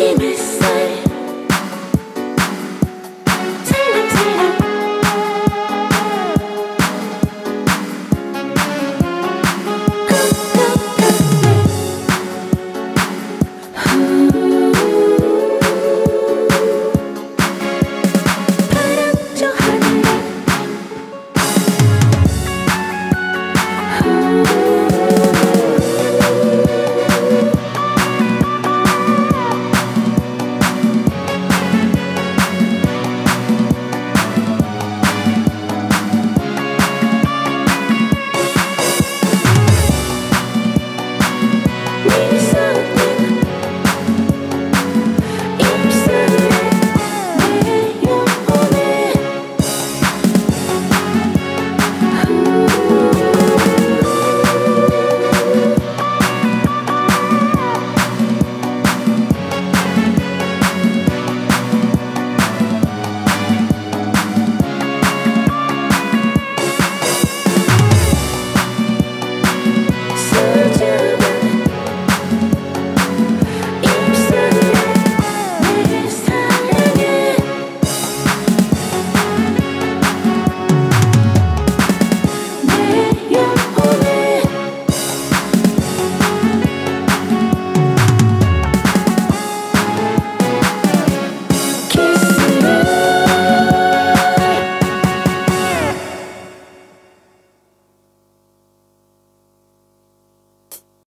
She missled